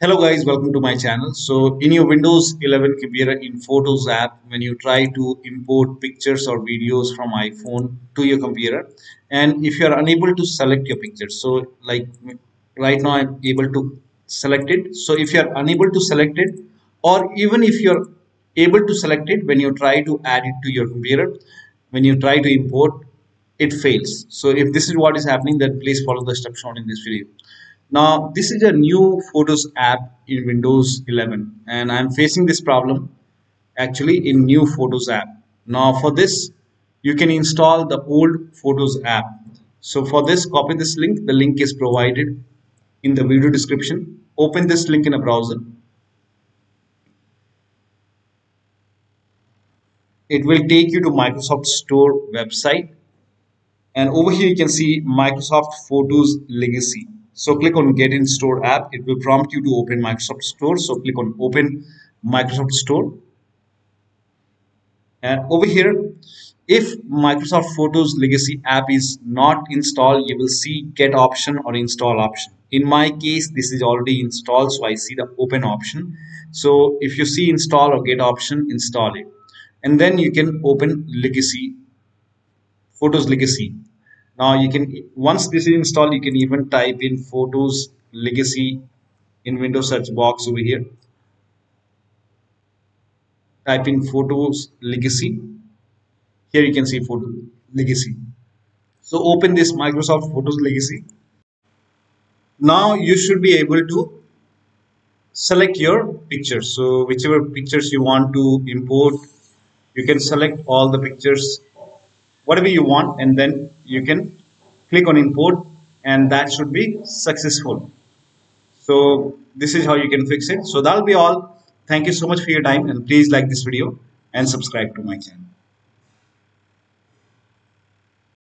Hello guys, welcome to my channel. So in your Windows 11 computer in Photos app, when you try to import pictures or videos from iPhone to your computer, and if you are unable to select your pictures, so like right now I'm able to select it. So if you are unable to select it, or even if you're able to select it when you try to add it to your computer, when you try to import, it fails. So if this is what is happening, then please follow the steps shown in this video. Now, this is a new Photos app in Windows 11 and I'm facing this problem actually in new Photos app. Now for this, you can install the old Photos app. So for this, copy this link. The link is provided in the video description. Open this link in a browser. It will take you to Microsoft Store website. And over here you can see Microsoft Photos Legacy so click on get in store app. It will prompt you to open microsoft store. So click on open microsoft store. And over here if microsoft photos legacy app is not installed you will see get option or install option. In my case this is already installed so i see the open option. So if you see install or get option install it. And then you can open legacy photos legacy now you can once this is installed you can even type in photos legacy in windows search box over here. Type in photos legacy. Here you can see photo legacy. So open this microsoft photos legacy. Now you should be able to select your pictures. So whichever pictures you want to import you can select all the pictures whatever you want and then you can click on import and that should be successful. So this is how you can fix it. So that'll be all. Thank you so much for your time and please like this video and subscribe to my channel